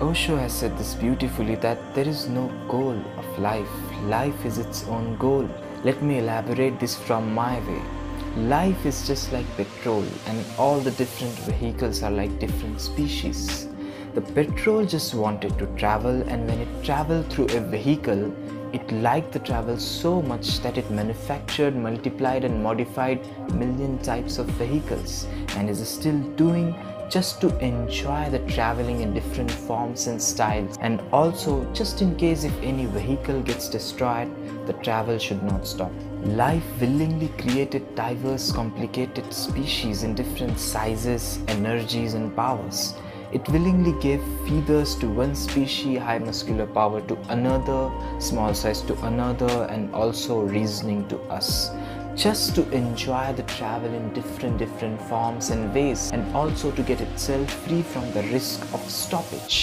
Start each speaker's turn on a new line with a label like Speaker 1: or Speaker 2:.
Speaker 1: Osho has said this beautifully that there is no goal of life. Life is its own goal. Let me elaborate this from my way. Life is just like petrol, and all the different vehicles are like different species. The petrol just wanted to travel, and when it traveled through a vehicle, it liked the travel so much that it manufactured, multiplied, and modified million types of vehicles and is still doing just to enjoy the traveling in different forms and styles. And also just in case if any vehicle gets destroyed the travel should not stop. Life willingly created diverse complicated species in different sizes energies and powers. It willingly gave feathers to one species, high muscular power to another, small size to another, and also reasoning to us just to enjoy the travel in different different forms and ways and also to get itself free from the risk of stoppage